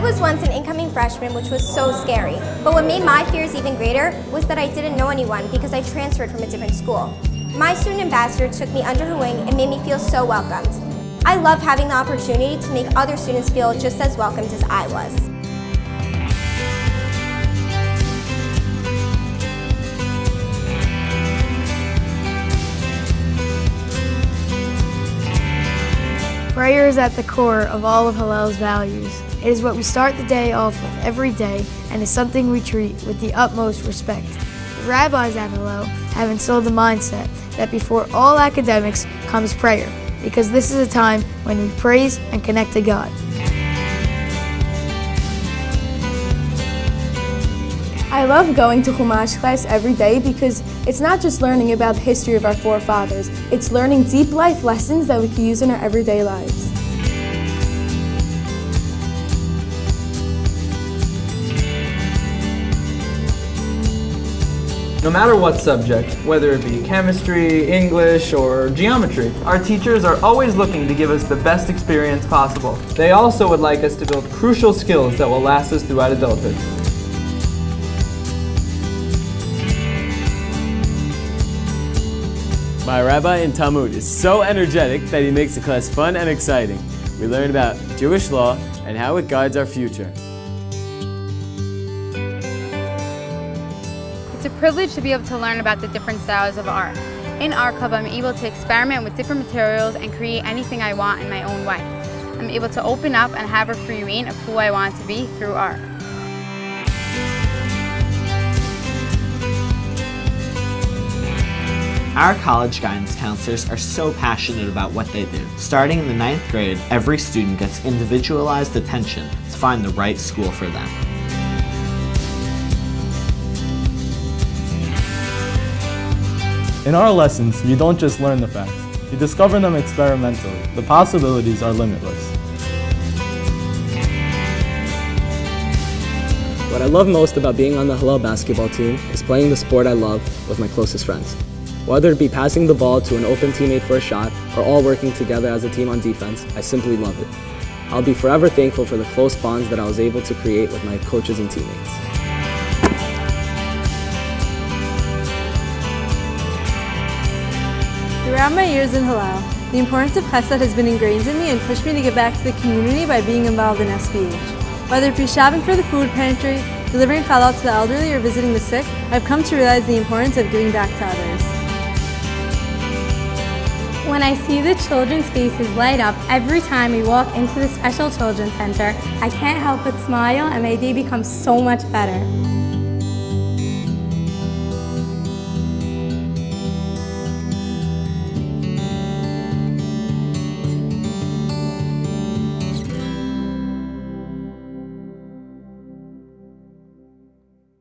was once an incoming freshman, which was so scary. But what made my fears even greater was that I didn't know anyone because I transferred from a different school. My student ambassador took me under her wing and made me feel so welcomed. I love having the opportunity to make other students feel just as welcomed as I was. Prayer is at the core of all of Hillel's values. It is what we start the day off with every day and is something we treat with the utmost respect. The rabbis at Hillel have instilled the mindset that before all academics comes prayer, because this is a time when we praise and connect to God. I love going to Chumash class every day because it's not just learning about the history of our forefathers, it's learning deep life lessons that we can use in our everyday lives. No matter what subject, whether it be chemistry, English, or geometry, our teachers are always looking to give us the best experience possible. They also would like us to build crucial skills that will last us throughout adulthood. My rabbi in Talmud is so energetic that he makes the class fun and exciting. We learn about Jewish law and how it guides our future. It's a privilege to be able to learn about the different styles of art. In Art Club, I'm able to experiment with different materials and create anything I want in my own way. I'm able to open up and have a free reign of who I want to be through art. Our college guidance counselors are so passionate about what they do. Starting in the ninth grade, every student gets individualized attention to find the right school for them. In our lessons, you don't just learn the facts, you discover them experimentally. The possibilities are limitless. What I love most about being on the Hillel basketball team is playing the sport I love with my closest friends. Whether it be passing the ball to an open teammate for a shot or all working together as a team on defense, I simply love it. I'll be forever thankful for the close bonds that I was able to create with my coaches and teammates. Throughout my years in Hillel, the importance of Chesed has been ingrained in me and pushed me to give back to the community by being involved in SBH. Whether it be shopping for the food pantry, delivering challah to the elderly, or visiting the sick, I've come to realize the importance of giving back to others. When I see the children's faces light up every time we walk into the Special Children's Center, I can't help but smile and my day becomes so much better.